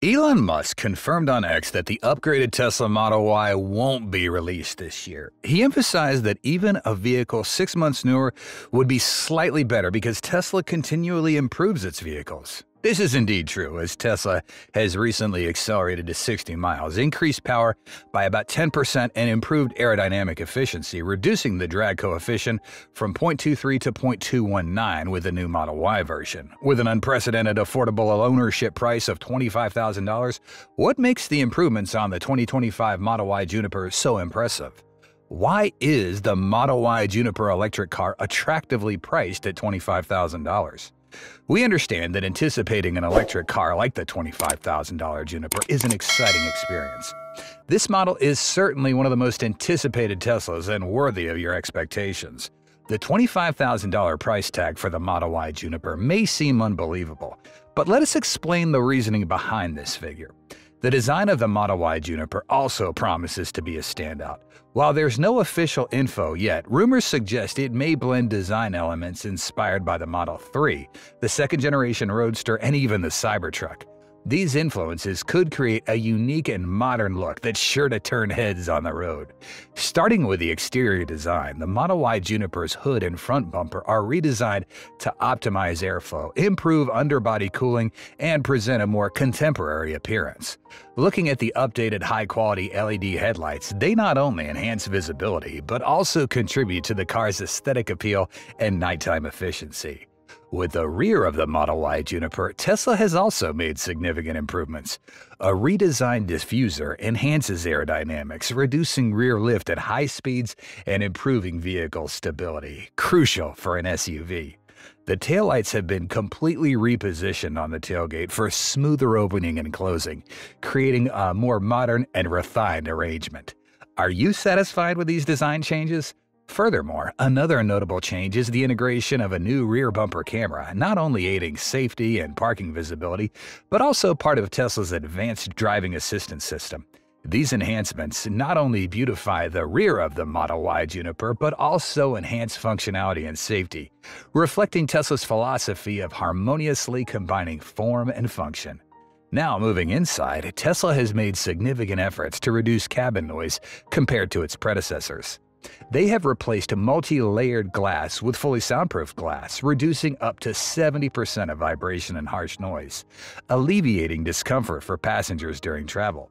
Elon Musk confirmed on X that the upgraded Tesla Model Y won't be released this year. He emphasized that even a vehicle six months newer would be slightly better because Tesla continually improves its vehicles. This is indeed true, as Tesla has recently accelerated to 60 miles, increased power by about 10%, and improved aerodynamic efficiency, reducing the drag coefficient from 0.23 to 0.219 with the new Model Y version. With an unprecedented affordable ownership price of $25,000, what makes the improvements on the 2025 Model Y Juniper so impressive? Why is the Model Y Juniper electric car attractively priced at $25,000? We understand that anticipating an electric car like the $25,000 Juniper is an exciting experience. This model is certainly one of the most anticipated Teslas and worthy of your expectations. The $25,000 price tag for the Model Y Juniper may seem unbelievable, but let us explain the reasoning behind this figure. The design of the Model Y Juniper also promises to be a standout. While there's no official info yet, rumors suggest it may blend design elements inspired by the Model 3, the second generation Roadster, and even the Cybertruck. These influences could create a unique and modern look that's sure to turn heads on the road. Starting with the exterior design, the Model Y Juniper's hood and front bumper are redesigned to optimize airflow, improve underbody cooling, and present a more contemporary appearance. Looking at the updated high-quality LED headlights, they not only enhance visibility, but also contribute to the car's aesthetic appeal and nighttime efficiency. With the rear of the Model Y Juniper, Tesla has also made significant improvements. A redesigned diffuser enhances aerodynamics, reducing rear lift at high speeds and improving vehicle stability, crucial for an SUV. The taillights have been completely repositioned on the tailgate for smoother opening and closing, creating a more modern and refined arrangement. Are you satisfied with these design changes? Furthermore, another notable change is the integration of a new rear bumper camera, not only aiding safety and parking visibility, but also part of Tesla's advanced driving assistance system. These enhancements not only beautify the rear of the Model Y Juniper, but also enhance functionality and safety, reflecting Tesla's philosophy of harmoniously combining form and function. Now moving inside, Tesla has made significant efforts to reduce cabin noise compared to its predecessors. They have replaced a multi-layered glass with fully soundproof glass, reducing up to 70% of vibration and harsh noise, alleviating discomfort for passengers during travel.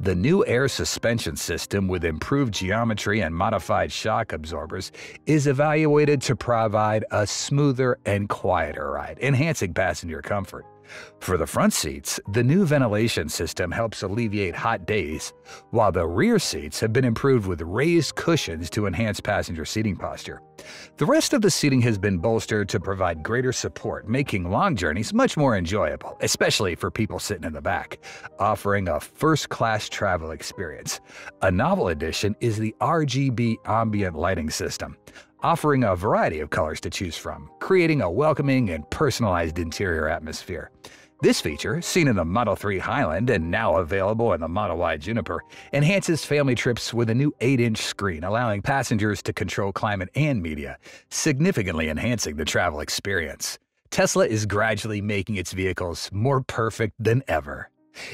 The new air suspension system with improved geometry and modified shock absorbers is evaluated to provide a smoother and quieter ride, enhancing passenger comfort. For the front seats, the new ventilation system helps alleviate hot days, while the rear seats have been improved with raised cushions to enhance passenger seating posture. The rest of the seating has been bolstered to provide greater support, making long journeys much more enjoyable, especially for people sitting in the back, offering a first-class travel experience. A novel addition is the RGB ambient lighting system, offering a variety of colors to choose from, creating a welcoming and personalized interior atmosphere. This feature, seen in the Model 3 Highland and now available in the Model Y Juniper, enhances family trips with a new 8-inch screen allowing passengers to control climate and media, significantly enhancing the travel experience. Tesla is gradually making its vehicles more perfect than ever.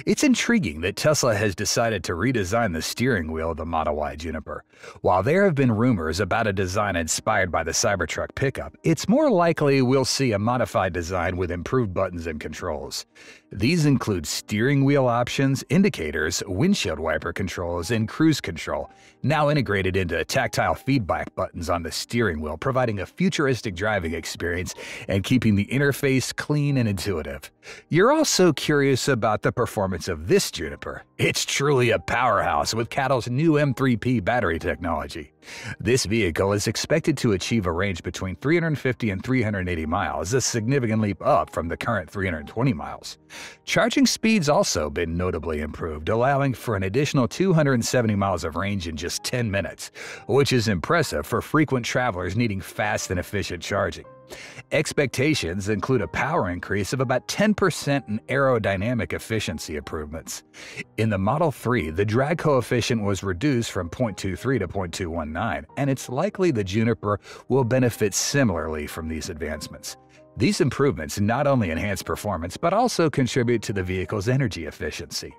It's intriguing that Tesla has decided to redesign the steering wheel of the Model Y Juniper. While there have been rumors about a design inspired by the Cybertruck pickup, it's more likely we'll see a modified design with improved buttons and controls. These include steering wheel options, indicators, windshield wiper controls, and cruise control, now integrated into tactile feedback buttons on the steering wheel, providing a futuristic driving experience and keeping the interface clean and intuitive. You're also curious about the performance of this Juniper. It's truly a powerhouse with CATL's new M3P battery technology. This vehicle is expected to achieve a range between 350 and 380 miles, a significant leap up from the current 320 miles. Charging speed's also been notably improved, allowing for an additional 270 miles of range in just 10 minutes, which is impressive for frequent travelers needing fast and efficient charging. Expectations include a power increase of about 10% and aerodynamic efficiency improvements. In the Model 3, the drag coefficient was reduced from 0.23 to 0.219, and it's likely the Juniper will benefit similarly from these advancements. These improvements not only enhance performance but also contribute to the vehicle's energy efficiency.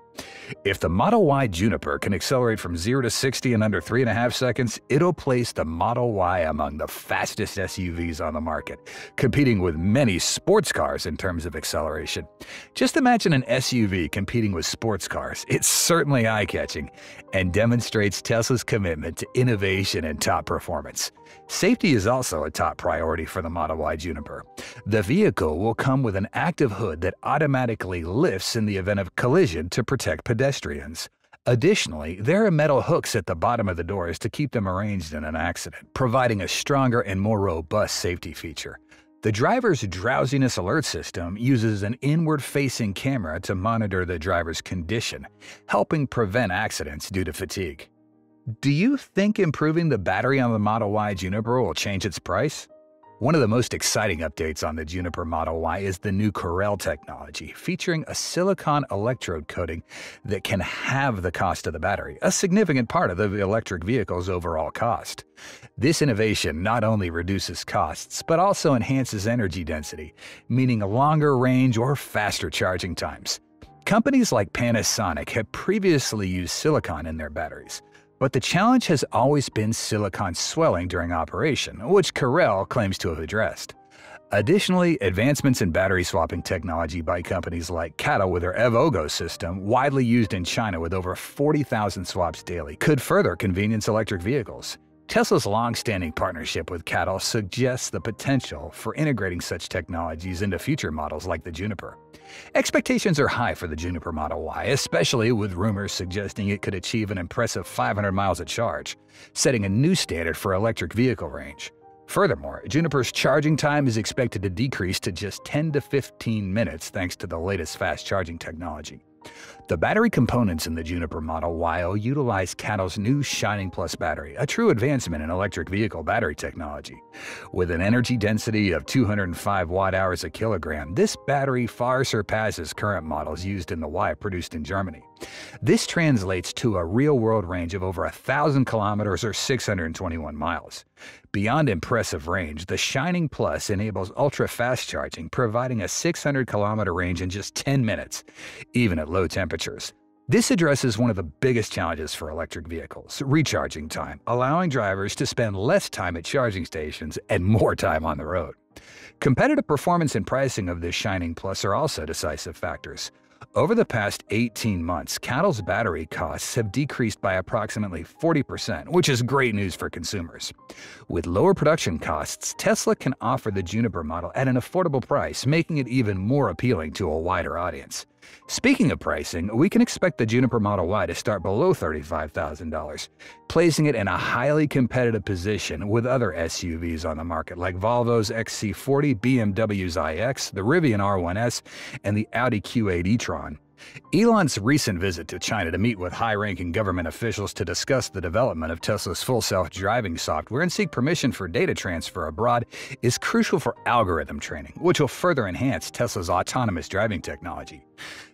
If the Model Y Juniper can accelerate from 0 to 60 in under 3.5 seconds, it'll place the Model Y among the fastest SUVs on the market, competing with many sports cars in terms of acceleration. Just imagine an SUV competing with sports cars. It's certainly eye catching and demonstrates Tesla's commitment to innovation and top performance. Safety is also a top priority for the Model Y Juniper. The vehicle will come with an active hood that automatically lifts in the event of collision to protect pedestrians. Additionally, there are metal hooks at the bottom of the doors to keep them arranged in an accident, providing a stronger and more robust safety feature. The driver's drowsiness alert system uses an inward-facing camera to monitor the driver's condition, helping prevent accidents due to fatigue. Do you think improving the battery on the Model Y Juniper will change its price? One of the most exciting updates on the Juniper Model Y is the new Corel technology, featuring a silicon electrode coating that can halve the cost of the battery, a significant part of the electric vehicle's overall cost. This innovation not only reduces costs, but also enhances energy density, meaning longer range or faster charging times. Companies like Panasonic have previously used silicon in their batteries, but the challenge has always been silicon swelling during operation, which Corel claims to have addressed. Additionally, advancements in battery swapping technology by companies like CATL with their Evogo system, widely used in China with over 40,000 swaps daily, could further convenience electric vehicles. Tesla's long-standing partnership with CATL suggests the potential for integrating such technologies into future models like the Juniper. Expectations are high for the Juniper Model Y, especially with rumors suggesting it could achieve an impressive 500 miles of charge, setting a new standard for electric vehicle range. Furthermore, Juniper's charging time is expected to decrease to just 10 to 15 minutes thanks to the latest fast charging technology. The battery components in the Juniper Model Y utilize CATL's new Shenxing Plus battery, a true advancement in electric vehicle battery technology. With an energy density of 205 watt-hours a kilogram, this battery far surpasses current models used in the Y produced in Germany. This translates to a real-world range of over 1,000 kilometers or 621 miles. Beyond impressive range, the Shenxing Plus enables ultra-fast charging, providing a 600 kilometer range in just 10 minutes, even at low temperatures. This addresses one of the biggest challenges for electric vehicles, recharging time, allowing drivers to spend less time at charging stations and more time on the road. Competitive performance and pricing of this Shenxing Plus are also decisive factors. Over the past 18 months, CATL's battery costs have decreased by approximately 40%, which is great news for consumers. With lower production costs, Tesla can offer the Juniper model at an affordable price, making it even more appealing to a wider audience. Speaking of pricing, we can expect the Juniper Model Y to start below $35,000, placing it in a highly competitive position with other SUVs on the market like Volvo's XC40, BMW's iX, the Rivian R1S, and the Audi Q8 e-tron. Elon's recent visit to China to meet with high-ranking government officials to discuss the development of Tesla's full self-driving software and seek permission for data transfer abroad is crucial for algorithm training, which will further enhance Tesla's autonomous driving technology.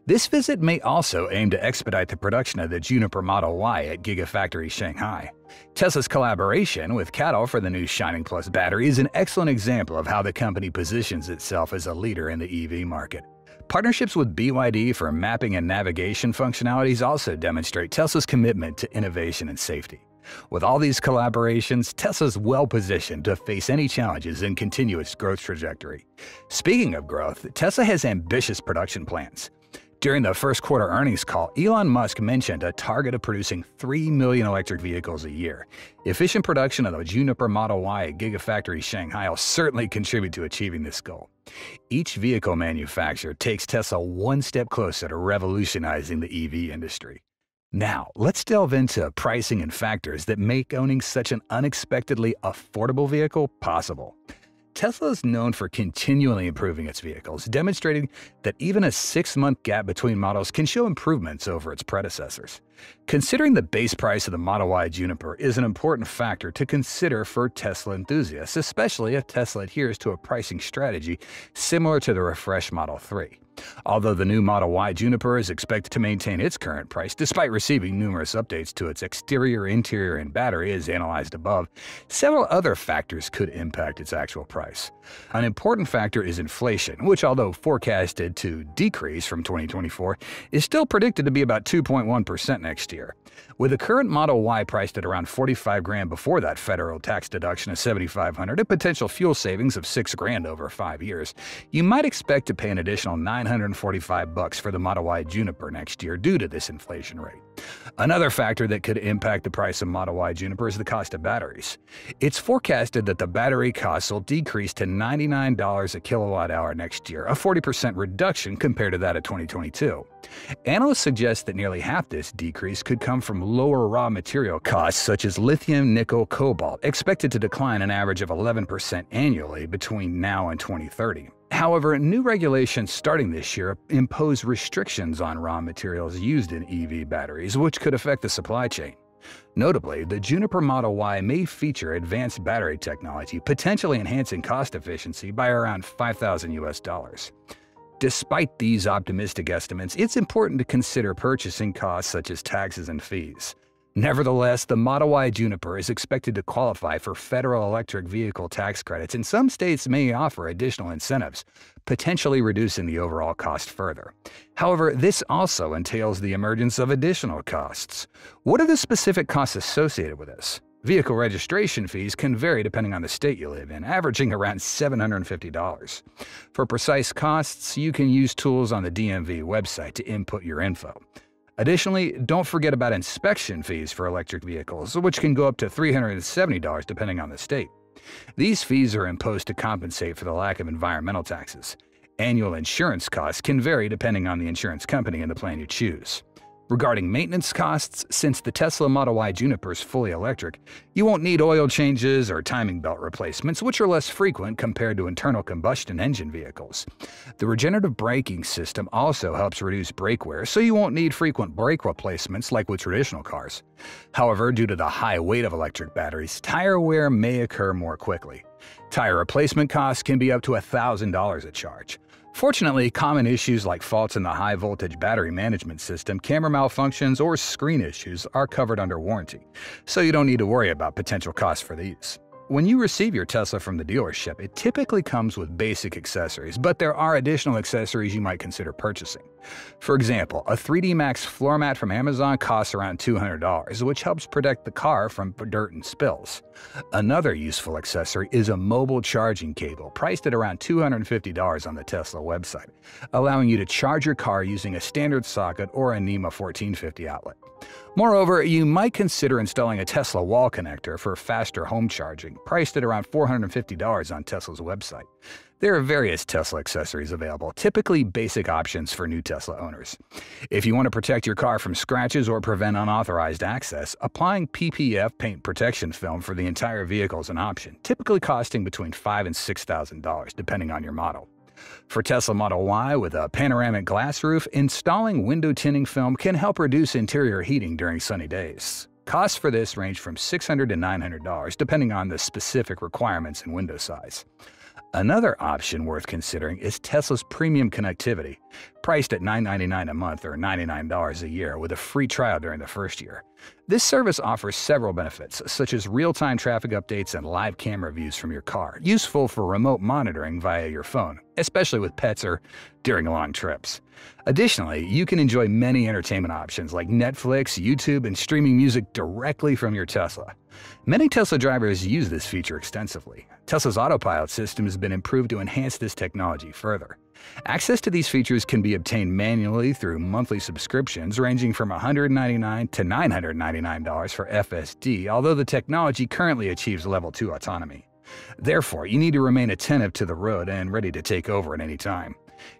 This visit may also aim to expedite the production of the Juniper Model Y at Gigafactory Shanghai. Tesla's collaboration with CATL for the new Shenxing Plus battery is an excellent example of how the company positions itself as a leader in the EV market. Partnerships with BYD for mapping and navigation functionalities also demonstrate Tesla's commitment to innovation and safety. With all these collaborations, Tesla's well positioned to face any challenges and continue its growth trajectory. Speaking of growth, Tesla has ambitious production plans. During the first quarter earnings call, Elon Musk mentioned a target of producing 3 million electric vehicles a year. Efficient production of the Juniper Model Y at Gigafactory Shanghai will certainly contribute to achieving this goal. Each vehicle manufacturer takes Tesla one step closer to revolutionizing the EV industry. Now, let's delve into pricing and factors that make owning such an unexpectedly affordable vehicle possible. Tesla is known for continually improving its vehicles, demonstrating that even a six-month gap between models can show improvements over its predecessors. Considering the base price of the Model Y Juniper is an important factor to consider for Tesla enthusiasts, especially if Tesla adheres to a pricing strategy similar to the refresh Model 3. Although the new Model Y Juniper is expected to maintain its current price despite receiving numerous updates to its exterior, interior, and battery as analyzed above, several other factors could impact its actual price. An important factor is inflation, which although forecasted to decrease from 2024, is still predicted to be about 2.1% next year. With the current Model Y priced at around 45 grand before that federal tax deduction of 7500 and potential fuel savings of 6 grand over 5 years, you might expect to pay an additional 945 bucks for the Model Y Juniper next year due to this inflation rate. Another factor that could impact the price of Model Y Juniper is the cost of batteries. It's forecasted that the battery costs will decrease to $99 a kilowatt hour next year, a 40% reduction compared to that of 2022. Analysts suggest that nearly half this decrease could come from lower raw material costs such as lithium, nickel, cobalt, expected to decline an average of 11% annually between now and 2030. However, new regulations starting this year impose restrictions on raw materials used in EV batteries, which could affect the supply chain. Notably, the Juniper Model Y may feature advanced battery technology, potentially enhancing cost efficiency by around 5,000 US dollars. Despite these optimistic estimates, it's important to consider purchasing costs such as taxes and fees. Nevertheless, the Model Y Juniper is expected to qualify for federal electric vehicle tax credits, and some states may offer additional incentives, potentially reducing the overall cost further. However, this also entails the emergence of additional costs. What are the specific costs associated with this? Vehicle registration fees can vary depending on the state you live in, averaging around $750. For precise costs, you can use tools on the DMV website to input your info. Additionally, don't forget about inspection fees for electric vehicles, which can go up to $370 depending on the state. These fees are imposed to compensate for the lack of environmental taxes. Annual insurance costs can vary depending on the insurance company and the plan you choose. Regarding maintenance costs, since the Tesla Model Y Juniper is fully electric, you won't need oil changes or timing belt replacements, which are less frequent compared to internal combustion engine vehicles. The regenerative braking system also helps reduce brake wear, so you won't need frequent brake replacements like with traditional cars. However, due to the high weight of electric batteries, tire wear may occur more quickly. Tire replacement costs can be up to $1,000 a charge. Fortunately, common issues like faults in the high voltage battery management system, camera malfunctions, or screen issues are covered under warranty, so you don't need to worry about potential costs for these. When you receive your Tesla from the dealership, it typically comes with basic accessories, but there are additional accessories you might consider purchasing. For example, a 3D Max floor mat from Amazon costs around $200, which helps protect the car from dirt and spills. Another useful accessory is a mobile charging cable, priced at around $250 on the Tesla website, allowing you to charge your car using a standard socket or a NEMA 1450 outlet. Moreover, you might consider installing a Tesla wall connector for faster home charging, priced at around $450 on Tesla's website. There are various Tesla accessories available, typically basic options for new Tesla owners. If you want to protect your car from scratches or prevent unauthorized access, applying PPF paint protection film for the entire vehicle is an option, typically costing between $5 and $6,000 depending on your model. For Tesla Model Y with a panoramic glass roof, installing window tinting film can help reduce interior heating during sunny days. Costs for this range from 600 to $900 depending on the specific requirements and window size. Another option worth considering is Tesla's premium connectivity, priced at $9.99 a month or $99 a year with a free trial during the first year. This service offers several benefits, such as real-time traffic updates and live camera views from your car, useful for remote monitoring via your phone, especially with pets or during long trips. Additionally, you can enjoy many entertainment options like Netflix, YouTube, and streaming music directly from your Tesla. Many Tesla drivers use this feature extensively. Tesla's autopilot system has been improved to enhance this technology further. Access to these features can be obtained manually through monthly subscriptions ranging from 199 to $999 for FSD, although the technology currently achieves level 2 autonomy. Therefore, you need to remain attentive to the road and ready to take over at any time.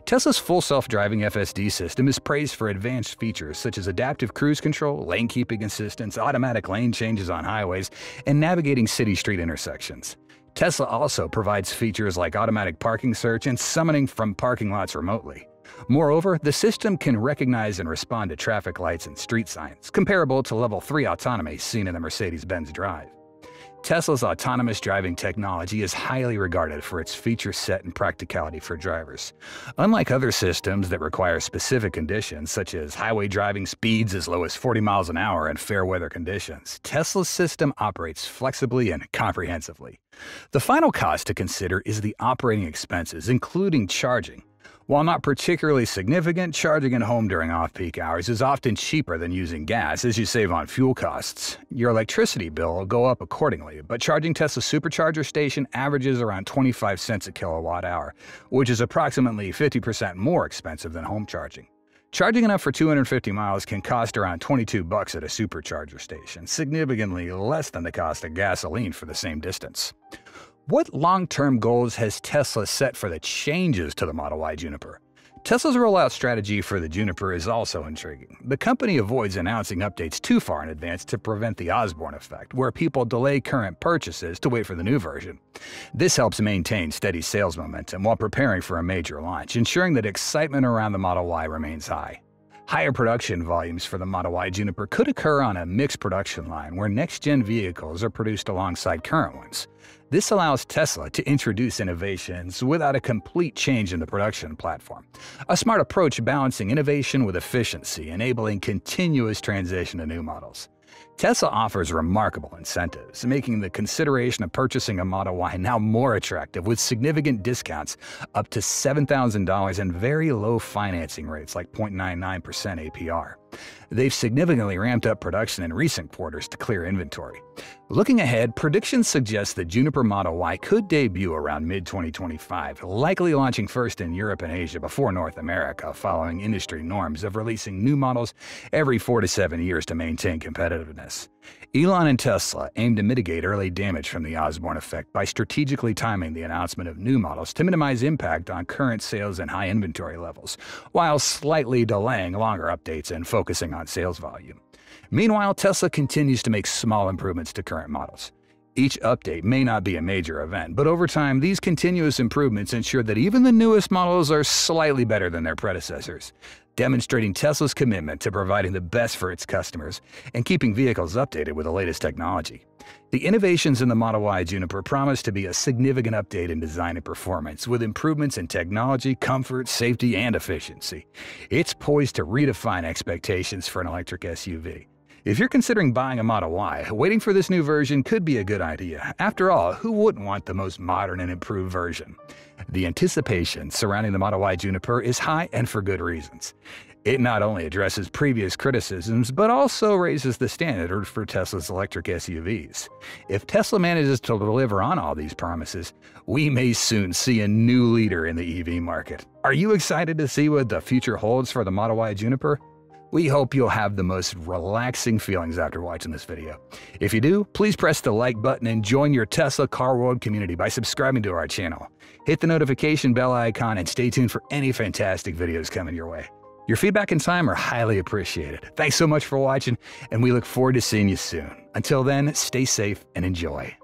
Tesla's full self-driving FSD system is praised for advanced features such as adaptive cruise control, lane keeping assistance, automatic lane changes on highways, and navigating city street intersections. Tesla also provides features like automatic parking search and summoning from parking lots remotely. Moreover, the system can recognize and respond to traffic lights and street signs, comparable to level 3 autonomy seen in the Mercedes-Benz Drive. Tesla's autonomous driving technology is highly regarded for its feature set and practicality for drivers. Unlike other systems that require specific conditions, such as highway driving speeds as low as 40 miles an hour and fair weather conditions, Tesla's system operates flexibly and comprehensively. The final cost to consider is the operating expenses, including charging. While not particularly significant, charging at home during off peak hours is often cheaper than using gas as you save on fuel costs. Your electricity bill will go up accordingly, but charging Tesla supercharger station averages around 25 cents a kilowatt hour, which is approximately 50% more expensive than home charging. Charging enough for 250 miles can cost around 22 bucks at a supercharger station, significantly less than the cost of gasoline for the same distance. What long-term goals has Tesla set for the changes to the Model Y Juniper? Tesla's rollout strategy for the Juniper is also intriguing. The company avoids announcing updates too far in advance to prevent the Osborne effect, where people delay current purchases to wait for the new version. This helps maintain steady sales momentum while preparing for a major launch, ensuring that excitement around the Model Y remains high. Higher production volumes for the Model Y Juniper could occur on a mixed production line where next-gen vehicles are produced alongside current ones. This allows Tesla to introduce innovations without a complete change in the production platform. A smart approach balancing innovation with efficiency, enabling continuous transition to new models. Tesla offers remarkable incentives, making the consideration of purchasing a Model Y now more attractive with significant discounts up to $7,000 and very low financing rates like 0.99% APR. They've significantly ramped up production in recent quarters to clear inventory. Looking ahead, predictions suggest the Juniper Model Y could debut around mid-2025, likely launching first in Europe and Asia before North America, following industry norms of releasing new models every four to seven years to maintain competitiveness. Elon and Tesla aim to mitigate early damage from the Osborne effect by strategically timing the announcement of new models to minimize impact on current sales and high inventory levels, while slightly delaying longer updates and focusing on sales volume. Meanwhile, Tesla continues to make small improvements to current models. Each update may not be a major event, but over time, these continuous improvements ensure that even the newest models are slightly better than their predecessors, demonstrating Tesla's commitment to providing the best for its customers and keeping vehicles updated with the latest technology. The innovations in the Model Y Juniper promise to be a significant update in design and performance, with improvements in technology, comfort, safety, and efficiency. It's poised to redefine expectations for an electric SUV. If you're considering buying a Model Y, waiting for this new version could be a good idea. After all, who wouldn't want the most modern and improved version? The anticipation surrounding the Model Y Juniper is high and for good reasons. It not only addresses previous criticisms, but also raises the standard for Tesla's electric SUVs. If Tesla manages to deliver on all these promises, we may soon see a new leader in the EV market. Are you excited to see what the future holds for the Model Y Juniper? We hope you'll have the most relaxing feelings after watching this video. If you do, please press the like button and join your Tesla Car World community by subscribing to our channel. Hit the notification bell icon and stay tuned for any fantastic videos coming your way. Your feedback and time are highly appreciated. Thanks so much for watching, and we look forward to seeing you soon. Until then, stay safe and enjoy.